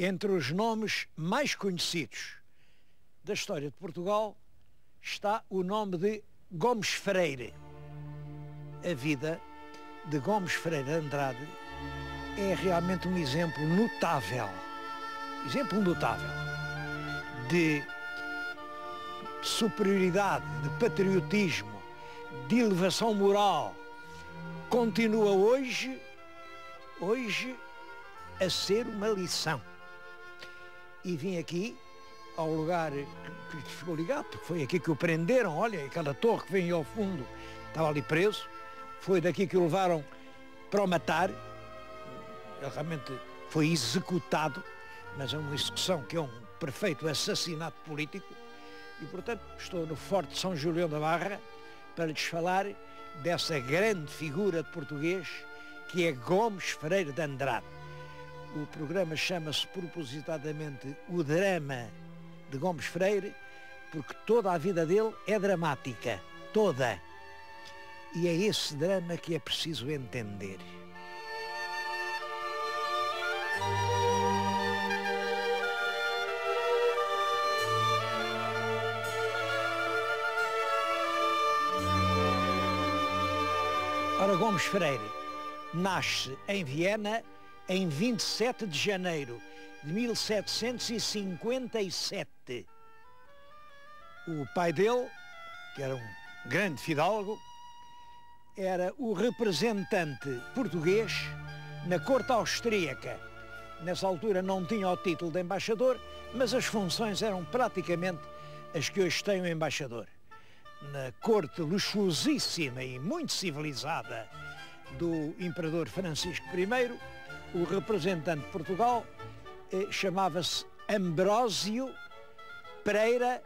Entre os nomes mais conhecidos da história de Portugal está o nome de Gomes Freire. A vida de Gomes Freire Andrade é realmente um exemplo notável, exemplo notável de superioridade, de patriotismo, de elevação moral. Continua hoje, hoje, a ser uma lição. E vim aqui ao lugar que ficou ligado, porque foi aqui que o prenderam, olha, aquela torre que vem ao fundo, estava ali preso, foi daqui que o levaram para o matar, ele realmente foi executado, mas é uma execução que é um perfeito assassinato político, e portanto estou no Forte São Julião da Barra para lhes falar dessa grande figura de português que é Gomes Freire de Andrade. O programa chama-se propositadamente O Drama de Gomes Freire, porque toda a vida dele é dramática, toda. E é esse drama que é preciso entender. Ora, Gomes Freire nasce em Viena em 27 de janeiro de 1757. O pai dele, que era um grande fidalgo, era o representante português na corte austríaca. Nessa altura não tinha o título de embaixador, mas as funções eram praticamente as que hoje tem o embaixador. Na corte luxuosíssima e muito civilizada do imperador Francisco I, o representante de Portugal eh, chamava-se Ambrósio Pereira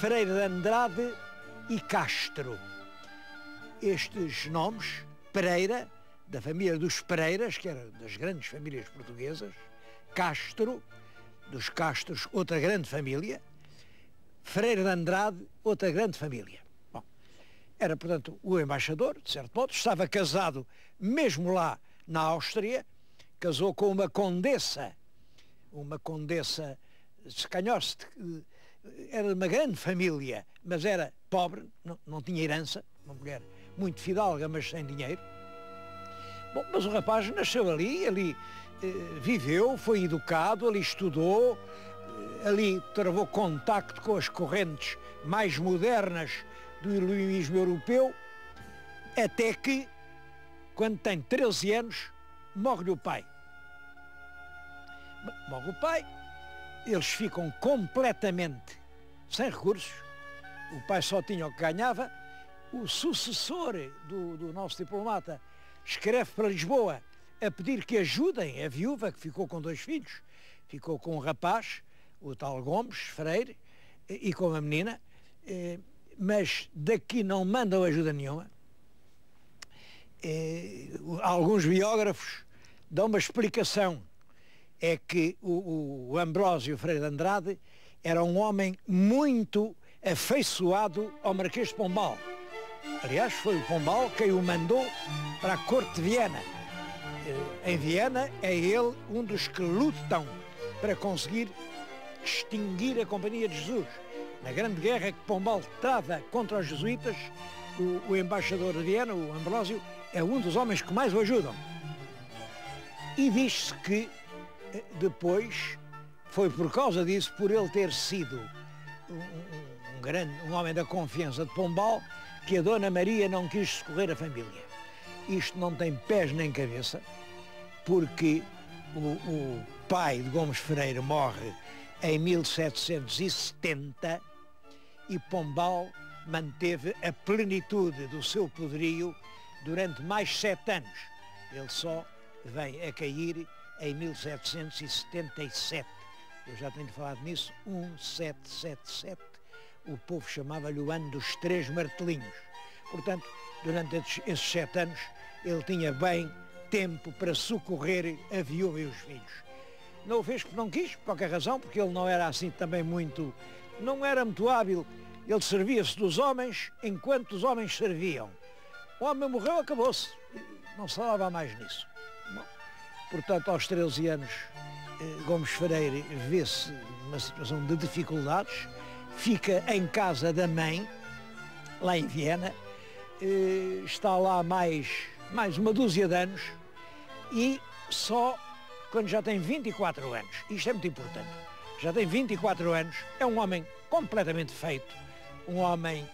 Freire de Andrade e Castro. Estes nomes, Pereira, da família dos Pereiras, que era das grandes famílias portuguesas, Castro, dos Castros, outra grande família, Freire de Andrade, outra grande família. Bom, era, portanto, o embaixador, de certo modo, estava casado mesmo lá na Áustria, casou com uma condessa, uma condessa de Canhoste, era uma grande família, mas era pobre, não, não tinha herança, uma mulher muito fidalga, mas sem dinheiro. Bom, mas o rapaz nasceu ali, ali eh, viveu, foi educado, ali estudou, eh, ali travou contacto com as correntes mais modernas do iluminismo europeu, até que, quando tem 13 anos, morre-lhe o pai. Morre o pai, eles ficam completamente sem recursos, o pai só tinha o que ganhava, o sucessor do, do nosso diplomata escreve para Lisboa a pedir que ajudem a viúva, que ficou com dois filhos, ficou com um rapaz, o tal Gomes Freire, e com uma menina, eh, mas daqui não mandam ajuda nenhuma. Eh, alguns biógrafos dão uma explicação é que o, o Ambrósio Freire de Andrade era um homem muito afeiçoado ao Marquês de Pombal. Aliás, foi o Pombal quem o mandou para a corte de Viena. Eh, em Viena é ele um dos que lutam para conseguir extinguir a Companhia de Jesus. Na grande guerra que Pombal trava contra os jesuítas, o, o embaixador de Viena, o Ambrósio, é um dos homens que mais o ajudam. E diz-se que depois foi por causa disso, por ele ter sido um, um, grande, um homem da confiança de Pombal, que a Dona Maria não quis socorrer a família. Isto não tem pés nem cabeça, porque o, o pai de Gomes Freire morre em 1770 e Pombal manteve a plenitude do seu poderio durante mais sete anos. Ele só vem a cair em 1777. Eu já tenho falado nisso, 1777. O povo chamava-lhe o ano dos três martelinhos. Portanto, durante esses sete anos, ele tinha bem tempo para socorrer a viúva e os filhos. Não o fez porque não quis, por qualquer razão, porque ele não era assim também muito, não era muito hábil. Ele servia-se dos homens enquanto os homens serviam. O homem morreu, acabou-se. Não se falava mais nisso. Portanto, aos 13 anos eh, Gomes Freire vê-se numa situação de dificuldades, fica em casa da mãe, lá em Viena, eh, está lá mais, mais uma dúzia de anos e só quando já tem 24 anos, isto é muito importante, já tem 24 anos, é um homem completamente feito, um homem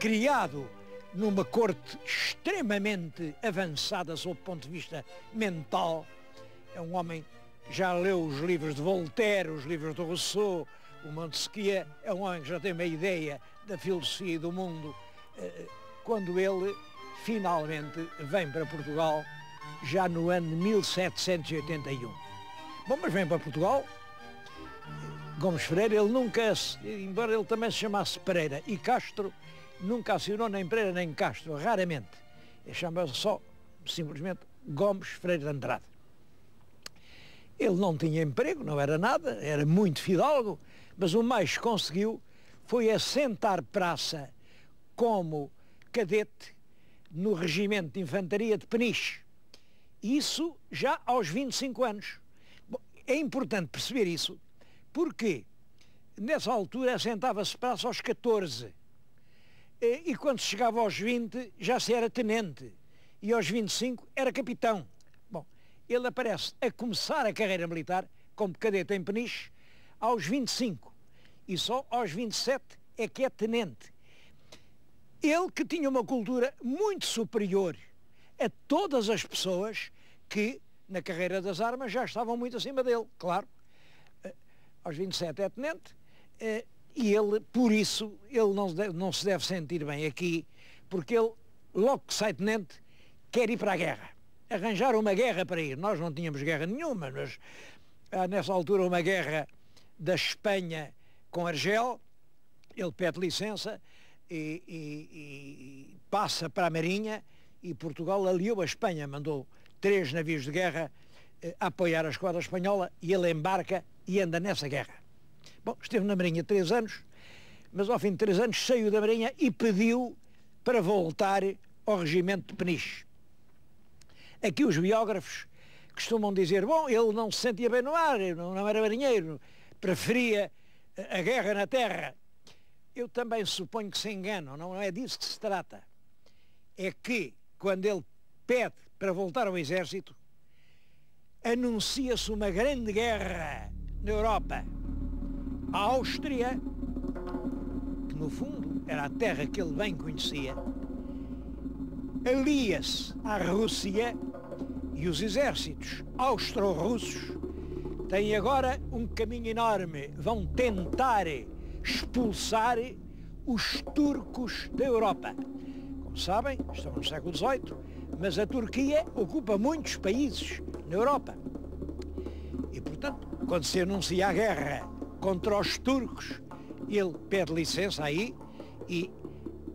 criado numa corte extremamente avançada sob o ponto de vista mental, é um homem já leu os livros de Voltaire, os livros de Rousseau, o Montesquieu, é um homem que já tem uma ideia da filosofia e do mundo, eh, quando ele finalmente vem para Portugal já no ano de 1781. Bom, mas vem para Portugal, Gomes Freire, ele nunca, embora ele também se chamasse Pereira e Castro, nunca assinou nem Pereira nem Castro, raramente. Ele chama-se só, simplesmente, Gomes Freire de Andrade. Ele não tinha emprego, não era nada, era muito fidalgo, mas o mais que conseguiu foi assentar praça como cadete no regimento de infantaria de Peniche. Isso já aos 25 anos. Bom, é importante perceber isso, porque nessa altura assentava-se praça aos 14 e quando chegava aos 20 já se era tenente e aos 25 era capitão. Ele aparece a começar a carreira militar como cadete em Peniche aos 25 e só aos 27 é que é tenente. Ele que tinha uma cultura muito superior a todas as pessoas que na carreira das armas já estavam muito acima dele, claro. Eh, aos 27 é tenente, eh, e ele, por isso, ele não, não se deve sentir bem aqui, porque ele, logo que sai tenente, quer ir para a guerra. Arranjar uma guerra para ir. Nós não tínhamos guerra nenhuma, mas há nessa altura uma guerra da Espanha com Argel, ele pede licença e, e, e passa para a Marinha e Portugal aliou a Espanha, mandou três navios de guerra eh, a apoiar a esquadra espanhola e ele embarca e anda nessa guerra. Bom, esteve na Marinha três anos, mas ao fim de três anos saiu da Marinha e pediu para voltar ao regimento de Peniche. Aqui os biógrafos costumam dizer, bom, ele não se sentia bem no ar, não, era marinheiro, preferia a guerra na terra. Eu também suponho que se enganam, não é disso que se trata. É que, quando ele pede para voltar ao exército, anuncia-se uma grande guerra na Europa a Áustria, que no fundo era a terra que ele bem conhecia, alia-se à Rússia e os exércitos austro-russos têm agora um caminho enorme. Vão tentar expulsar os turcos da Europa. Como sabem, estamos no século XVIII, mas a Turquia ocupa muitos países na Europa. E, portanto, quando se anuncia a guerra contra os turcos. Ele pede licença aí e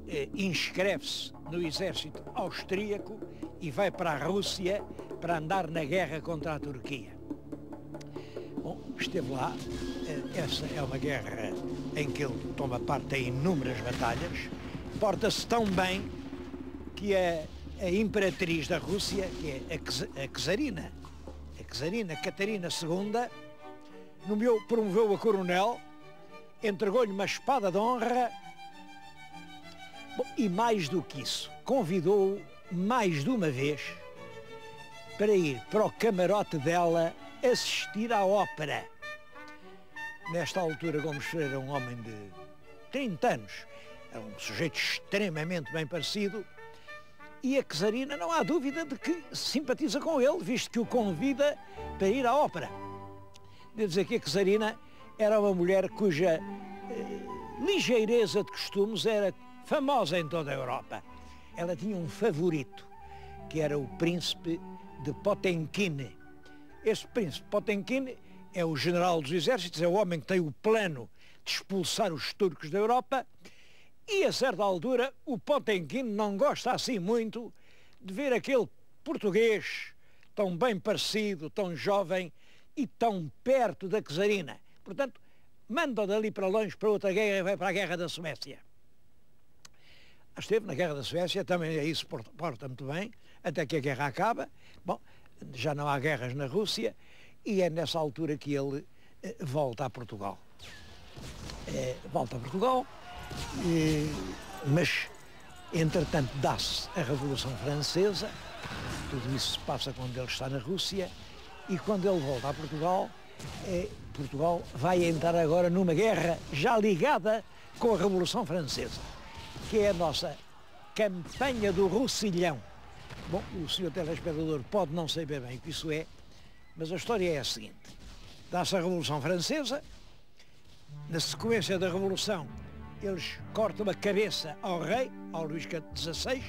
eh, inscreve-se no exército austríaco e vai para a Rússia para andar na guerra contra a Turquia. Bom, esteve lá, eh, essa é uma guerra em que ele toma parte em inúmeras batalhas, porta-se tão bem que a, a imperatriz da Rússia, que é a, Czarina, a Czarina Catarina II, nomeou, promoveu a coronel, entregou-lhe uma espada de honra. Bom, e mais do que isso, convidou-o mais de uma vez para ir para o camarote dela assistir à ópera. Nesta altura, Gomes Freire era um homem de 30 anos, era um sujeito extremamente bem parecido, e a Cesarina não há dúvida de que simpatiza com ele, visto que o convida para ir à ópera. Devo dizer que a Cesarina era uma mulher cuja eh, ligeireza de costumes era famosa em toda a Europa. Ela tinha um favorito, que era o príncipe de Potenkine. Este príncipe Potenkine é o general dos exércitos, é o homem que tem o plano de expulsar os turcos da Europa e a certa altura o Potenkine não gosta assim muito de ver aquele português tão bem parecido, tão jovem, e tão perto da Czarina. Portanto, manda dali para longe para outra guerra e vai para a guerra da Suécia. Esteve na guerra da Suécia, também aí se porta, porta muito bem, até que a guerra acaba. Bom, já não há guerras na Rússia e é nessa altura que ele eh, volta a Portugal. Eh, volta a Portugal, eh, mas entretanto dá-se a Revolução Francesa, tudo isso se passa quando ele está na Rússia, e quando ele volta a Portugal, Portugal vai entrar agora numa guerra já ligada com a Revolução Francesa, que é a nossa campanha do Roussillon. Bom, o senhor telespectador pode não saber bem o que isso é, mas a história é a seguinte. Dá-se a Revolução Francesa, na sequência da Revolução, eles cortam a cabeça ao rei, ao Luís XVI,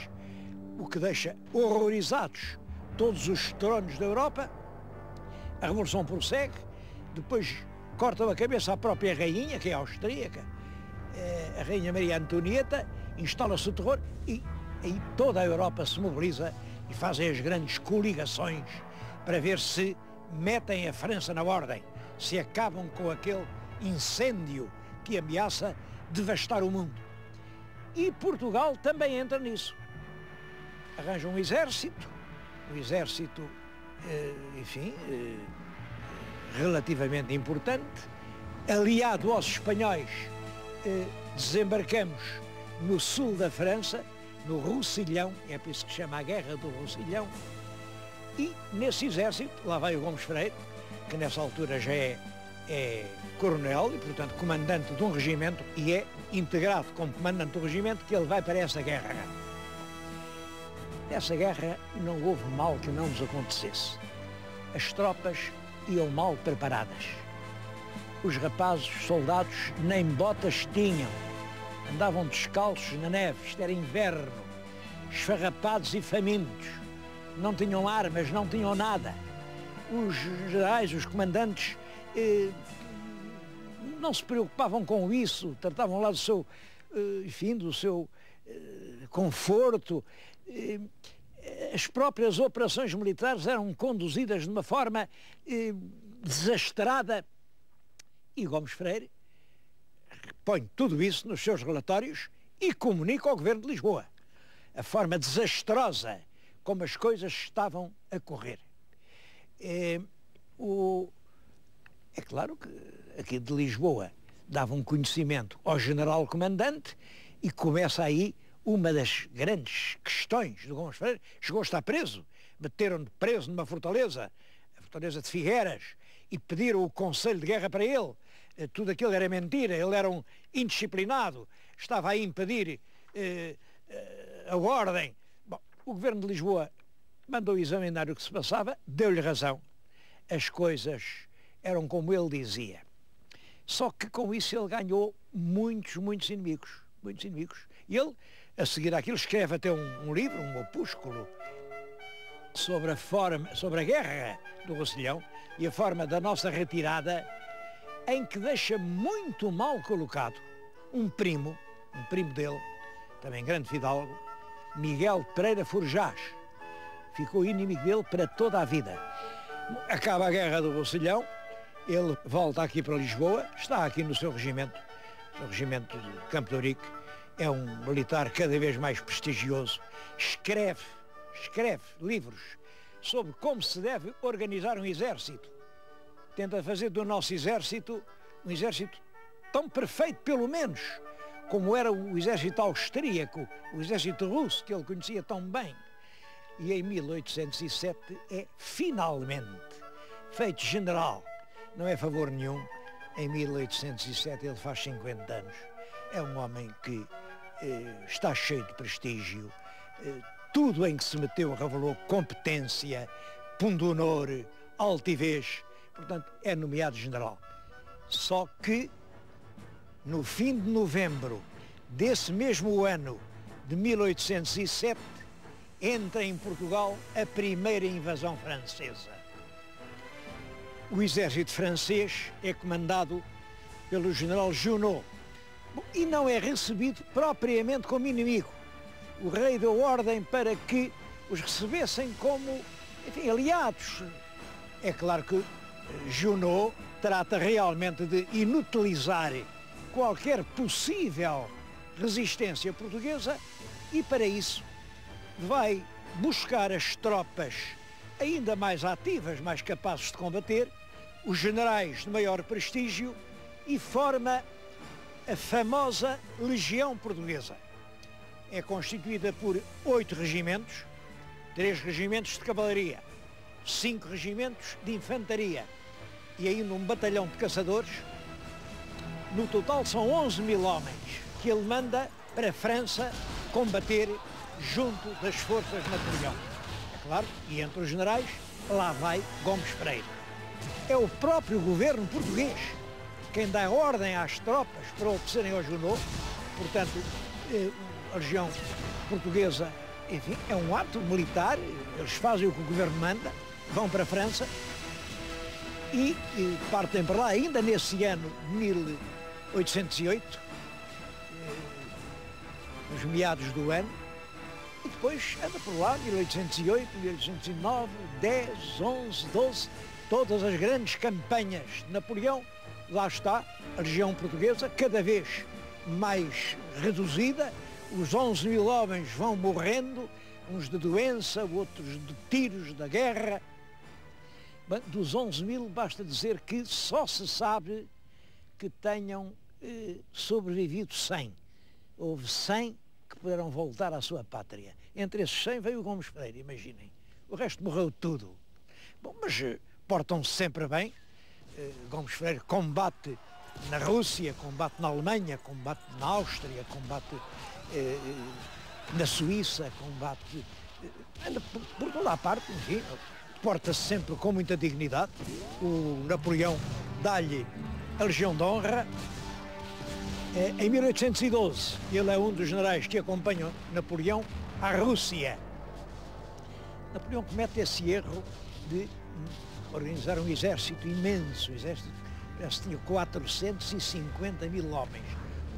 o que deixa horrorizados todos os tronos da Europa. A Revolução prossegue, depois cortam a cabeça à própria rainha, que é austríaca, eh, a rainha Maria Antonieta, instala-se o terror e aí toda a Europa se mobiliza e fazem as grandes coligações para ver se metem a França na ordem, se acabam com aquele incêndio que ameaça devastar o mundo. E Portugal também entra nisso. Arranja um exército, um exército, eh, enfim, eh, relativamente importante, aliado aos espanhóis, eh, desembarcamos no sul da França, no Roussillon, é por isso que chama a Guerra do Roussillon, e nesse exército, lá vai o Gomes Freire, que nessa altura já é, é coronel e, portanto, comandante de um regimento e é integrado como comandante do regimento que ele vai para essa guerra. Nessa guerra não houve mal que não nos acontecesse. As tropas iam mal preparadas. Os rapazes, soldados, nem botas tinham. Andavam descalços na neve, isto era inverno, esfarrapados e famintos não tinham armas, não tinham nada. Os generais, os comandantes, eh, não se preocupavam com isso, tratavam lá do seu, eh, enfim, do seu eh, conforto. Eh, as próprias operações militares eram conduzidas de uma forma eh, desastrada. E Gomes Freire põe tudo isso nos seus relatórios e comunica ao Governo de Lisboa. A forma desastrosa como as coisas estavam a correr. É, o, é claro que aqui de Lisboa dava um conhecimento ao general comandante e começa aí uma das grandes questões do Gomes Freire. Chegou a estar preso, meteram-no preso numa fortaleza, a fortaleza de Figueiras, e pediram o conselho de guerra para ele. Tudo aquilo era mentira, ele era um indisciplinado, estava a impedir eh, eh a ordem o governo de Lisboa mandou examinar o que se passava, deu-lhe razão. As coisas eram como ele dizia. Só que com isso ele ganhou muitos, muitos inimigos. Muitos inimigos. E ele, a seguir aquilo, escreve até um, um livro, um opúsculo, sobre a forma, sobre a guerra do Rossilhão e a forma da nossa retirada, em que deixa muito mal colocado um primo, um primo dele, também grande fidalgo, Miguel Pereira Forjás. Ficou inimigo dele para toda a vida. Acaba a guerra do Rosselhão, ele volta aqui para Lisboa, está aqui no seu regimento, o regimento de Campo de Ourique, é um militar cada vez mais prestigioso, escreve, escreve livros sobre como se deve organizar um exército. Tenta fazer do nosso exército um exército tão perfeito, pelo menos, como era o exército austríaco, o exército russo, que ele conhecia tão bem. E em 1807 é finalmente feito general. Não é favor nenhum. Em 1807 ele faz 50 anos. É um homem que eh, está cheio de prestígio. Eh, tudo em que se meteu revelou competência, pundonor, altivez. Portanto, é nomeado general. Só que no fim de novembro desse mesmo ano de 1807, entra em Portugal a primeira invasão francesa. O exército francês é comandado pelo general Junot e não é recebido propriamente como inimigo. O rei deu ordem para que os recebessem como enfim, aliados. É claro que Junot trata realmente de inutilizar qualquer possível resistência portuguesa e para isso vai buscar as tropas ainda mais ativas, mais capazes de combater, os generais de maior prestígio e forma a famosa Legião Portuguesa. É constituída por oito regimentos, três regimentos de cavalaria, cinco regimentos de infantaria e ainda um batalhão de caçadores. No total são 11 mil homens que ele manda para a França combater junto das forças de Napoleão. É claro, e entre os generais, lá vai Gomes Pereira. É o próprio governo português quem dá ordem às tropas para obedecerem ao Junot, portanto, eh, a região portuguesa, enfim, é um ato militar, eles fazem o que o governo manda, vão para a França e, e partem para lá ainda nesse ano 1808, eh, nos meados do ano, e depois anda por lá, 1808, 1809, 10, 11, 12, todas as grandes campanhas de Napoleão lá está a região portuguesa, cada vez mais reduzida, os 11 mil homens vão morrendo, uns de doença, outros de tiros da guerra. Dos 11 mil basta dizer que só se sabe que tenham eh, sobrevivido 100. Houve 100 que puderam voltar à sua pátria. Entre esses 100 veio o Gomes Pereira, imaginem. O resto morreu tudo. Bom, mas eh, portam-se sempre bem, eh, Gomes Freire combate na Rússia, combate na Alemanha, combate na Áustria, combate eh, na Suíça, combate eh, anda por, por, toda a parte, enfim, porta-se sempre com muita dignidade. O Napoleão dá-lhe a Legião de Honra. Eh, em 1812, ele é um dos generais que acompanham Napoleão à Rússia. Napoleão comete esse erro de organizaram um exército imenso, um exército que tinha 450 mil homens,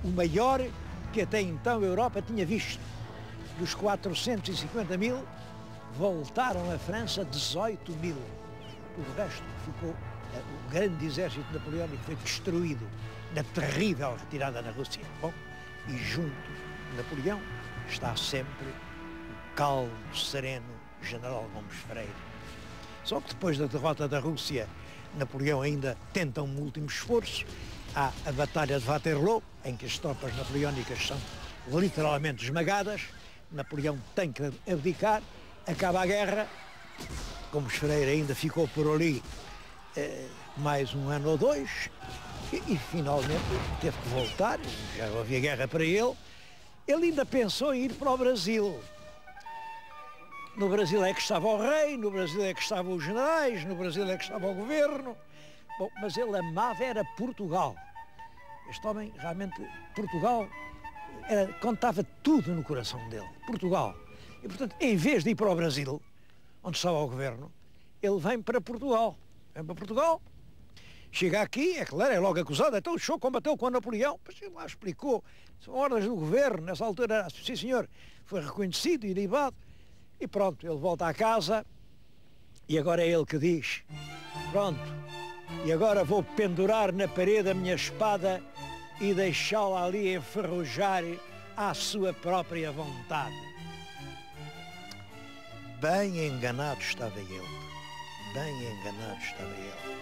o maior que até então a Europa tinha visto. Dos 450 mil, voltaram à França 18 mil. O resto ficou, eh, o grande exército napoleónico foi destruído na terrível retirada na Rússia. Bom, e junto Napoleão está sempre o calmo, sereno general Gomes Freire só que depois da derrota da Rússia, Napoleão ainda tenta um último esforço. Há a Batalha de Waterloo, em que as tropas napoleónicas são literalmente esmagadas. Napoleão tem que abdicar, acaba a guerra. Gomes Freire ainda ficou por ali eh, mais um ano ou dois e, e, finalmente teve que voltar, já havia guerra para ele. Ele ainda pensou em ir para o Brasil, no Brasil é que estava o rei, no Brasil é que estavam os generais, no Brasil é que estava o governo. Bom, mas ele amava era Portugal. Este homem, realmente, Portugal, era, contava tudo no coração dele. Portugal. E, portanto, em vez de ir para o Brasil, onde estava o governo, ele vem para Portugal. Vem para Portugal, chega aqui, é claro, é logo acusado, então o show combateu com Napoleão, mas ele lá explicou, são ordens do governo, nessa altura, sim senhor, foi reconhecido e libado. E pronto, ele volta à casa e agora é ele que diz, pronto, e agora vou pendurar na parede a minha espada e deixá-la ali enferrujar à sua própria vontade. Bem enganado estava ele, bem enganado estava ele.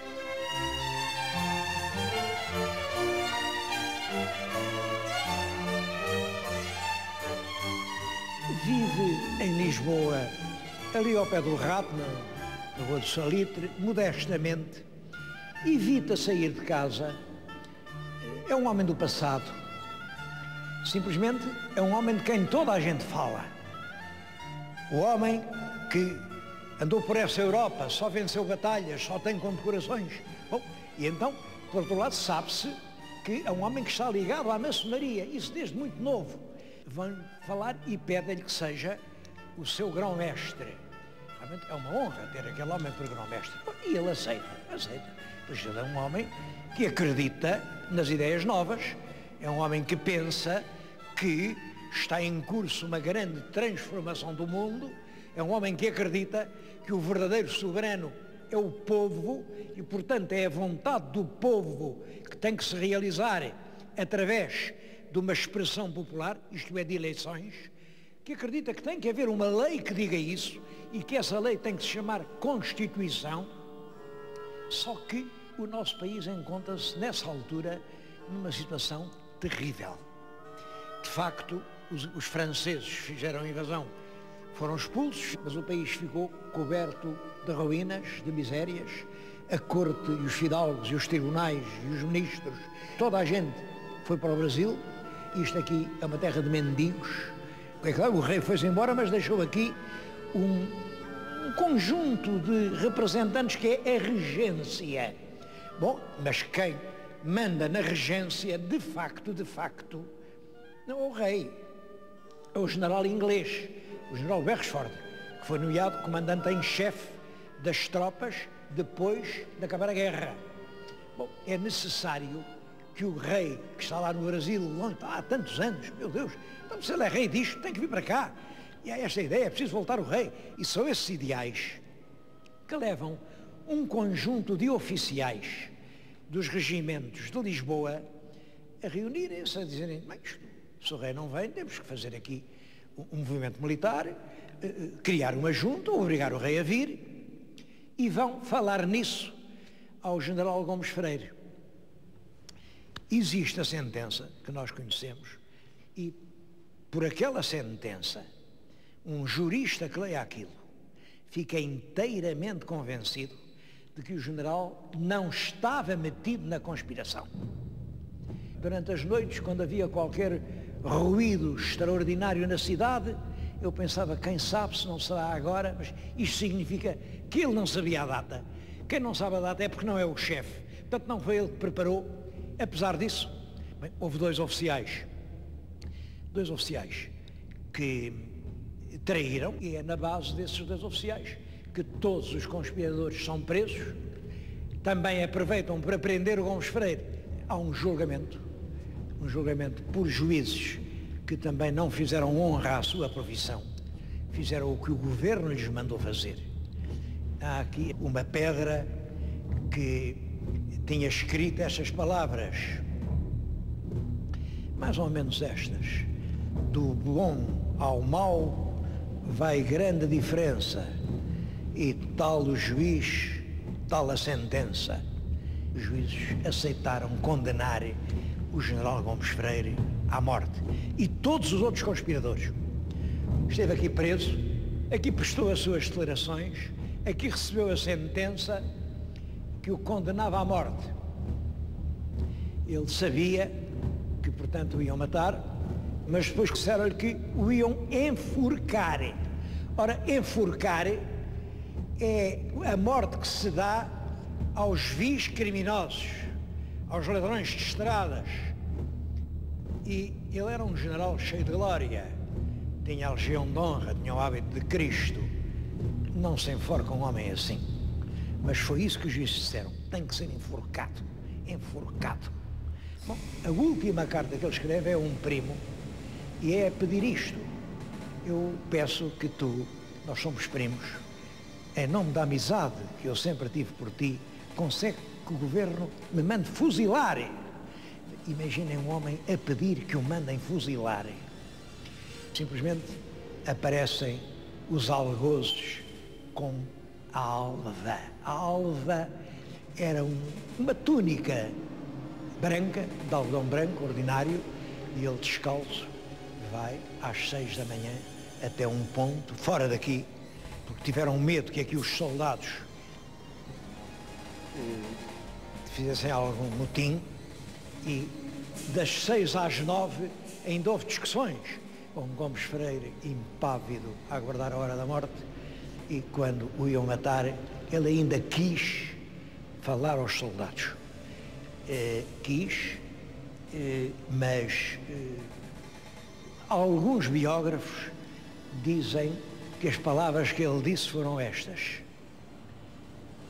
vive em Lisboa, ali ao pé do Rato, na, Rua do Salitre, modestamente, evita sair de casa, é um homem do passado. Simplesmente é um homem de quem toda a gente fala. O homem que andou por essa Europa, só venceu batalhas, só tem condecorações. Bom, e então, por outro lado, sabe-se que é um homem que está ligado à maçonaria, isso desde muito novo vão falar e pedem-lhe que seja o seu grão-mestre. Realmente é uma honra ter aquele homem por grão-mestre. E ele aceita, aceita. Pois ele é um homem que acredita nas ideias novas, é um homem que pensa que está em curso uma grande transformação do mundo, é um homem que acredita que o verdadeiro soberano é o povo e, portanto, é a vontade do povo que tem que se realizar através de uma expressão popular, isto é, de eleições, que acredita que tem que haver uma lei que diga isso e que essa lei tem que se chamar Constituição, só que o nosso país encontra-se, nessa altura, numa situação terrível. De facto, os, os franceses fizeram invasão, foram expulsos, mas o país ficou coberto de ruínas, de misérias. A corte e os fidalgos e os tribunais e os ministros, toda a gente foi para o Brasil. Isto aqui é uma terra de mendigos. É claro, o rei foi-se embora, mas deixou aqui um, um conjunto de representantes que é a regência. Bom, mas quem manda na regência, de facto, de facto, não é o rei, é o general inglês, o general Beresford, que foi nomeado comandante em chefe das tropas depois de acabar a guerra. Bom, é necessário que o rei, que está lá no Brasil, longe, há tantos anos, meu Deus, então se ele é rei disto, tem que vir para cá. E há esta ideia, é preciso voltar o rei. E são esses ideais que levam um conjunto de oficiais dos regimentos de Lisboa a reunirem-se, a dizerem, mas se o rei não vem, temos que fazer aqui um movimento militar, eh, eh, criar uma junta, obrigar o rei a vir, e vão falar nisso ao general Gomes Freire. Existe a sentença que nós conhecemos e por aquela sentença, um jurista que leia aquilo fica inteiramente convencido de que o general não estava metido na conspiração. Durante as noites, quando havia qualquer ruído extraordinário na cidade, eu pensava, quem sabe se não será agora, mas isto significa que ele não sabia a data. Quem não sabe a data é porque não é o chefe. Portanto, não foi ele que preparou. Apesar disso, bem, houve dois oficiais, dois oficiais que traíram, e é na base desses dois oficiais que todos os conspiradores são presos. Também aproveitam para prender o Gomes Freire. Há um julgamento um julgamento por juízes que também não fizeram honra à sua profissão, fizeram o que o governo lhes mandou fazer. Há aqui uma pedra que tinha escrito estas palavras, mais ou menos estas, do bom ao mau vai grande diferença e tal o juiz, tal a sentença. Os juízes aceitaram condenar o general Gomes Freire à morte e todos os outros conspiradores. Esteve aqui preso, aqui prestou as suas declarações, aqui recebeu a sentença que o condenava à morte. Ele sabia que, portanto, o iam matar, mas depois disseram-lhe que o iam enforcar. Ora, enforcar é a morte que se dá aos vis criminosos aos ladrões de estradas. E ele era um general cheio de glória, tinha a legião de honra, tinha o hábito de Cristo. Não se enforca um homem assim. Mas foi isso que os juízes disseram, tem que ser enforcado, enforcado. Bom, a última carta que ele escreve é um primo e é pedir isto. Eu peço que tu, nós somos primos, em nome da amizade que eu sempre tive por ti, consegue que o governo me mande fuzilar. Imaginem um homem a pedir que o mandem fuzilar. Simplesmente aparecem os algozes com a alva. A alva era um, uma túnica branca, de algodão branco, ordinário, e ele descalço vai às seis da manhã até um ponto, fora daqui, porque tiveram medo que aqui os soldados fizessem algum motim e das seis às nove ainda houve discussões com Gomes Freire impávido a aguardar a hora da morte e quando o iam matar ele ainda quis falar aos soldados. Eh, quis, eh, mas eh, alguns biógrafos dizem que as palavras que ele disse foram estas.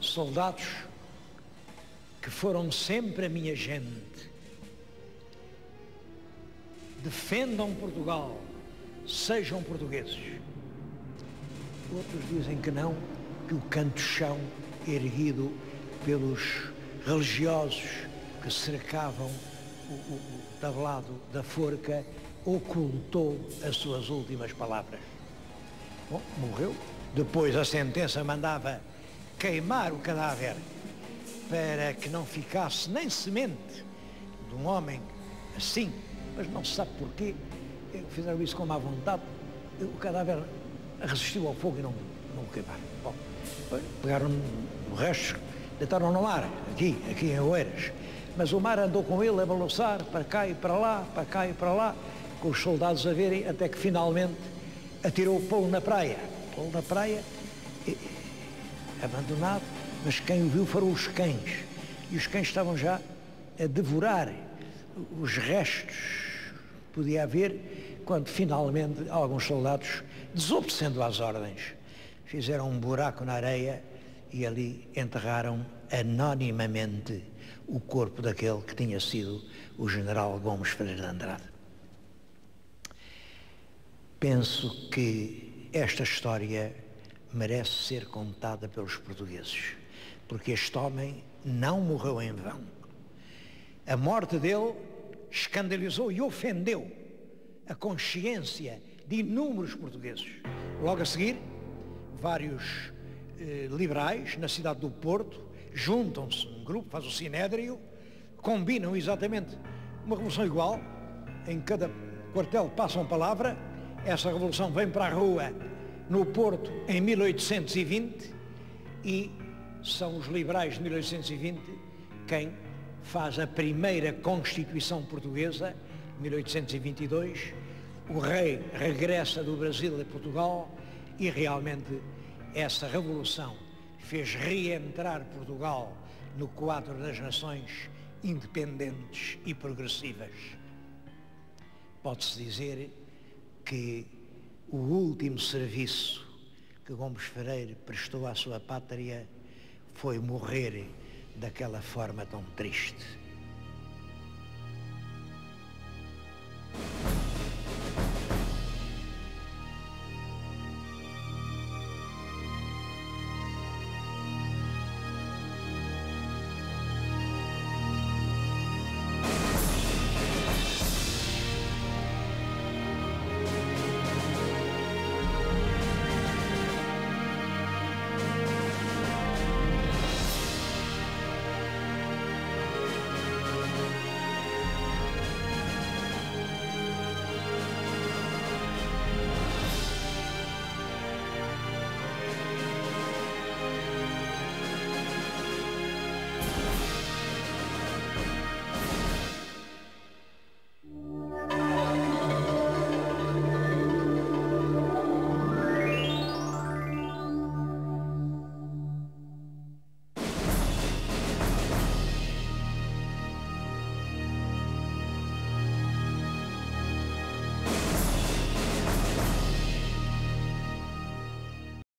Soldados, que foram sempre a minha gente. Defendam Portugal, sejam portugueses. Outros dizem que não, que o canto-chão erguido pelos religiosos que cercavam o, o, o tablado da forca ocultou as suas últimas palavras. Bom, morreu. Depois a sentença mandava queimar o cadáver para que não ficasse nem semente de um homem assim, mas não se sabe porquê, fizeram isso com má vontade, o cadáver resistiu ao fogo e não, não queimaram. Bom, pegaram o resto, deitaram no mar, aqui, aqui em Oeiras. Mas o mar andou com ele a balançar para cá e para lá, para cá e para lá, com os soldados a verem, até que finalmente atirou o polo na praia. Polo na praia, abandonado, mas quem o viu foram os cães. E os cães estavam já a devorar os restos podia haver quando finalmente alguns soldados, desobedecendo às ordens, fizeram um buraco na areia e ali enterraram anonimamente o corpo daquele que tinha sido o general Gomes Freire de Andrade. Penso que esta história merece ser contada pelos portugueses, porque este homem não morreu em vão. A morte dele escandalizou e ofendeu a consciência de inúmeros portugueses. Logo a seguir, vários eh, liberais na cidade do Porto juntam-se um grupo, faz o sinédrio, combinam exatamente uma revolução igual, em cada quartel passa uma palavra, essa revolução vem para a rua no Porto em 1820 e são os liberais de 1820 quem faz a primeira Constituição Portuguesa, 1822, o rei regressa do Brasil a Portugal e realmente essa revolução fez reentrar Portugal no quadro das nações independentes e progressivas. Pode-se dizer que o último serviço que Gomes Ferreira prestou à sua pátria foi morrer daquela forma tão triste.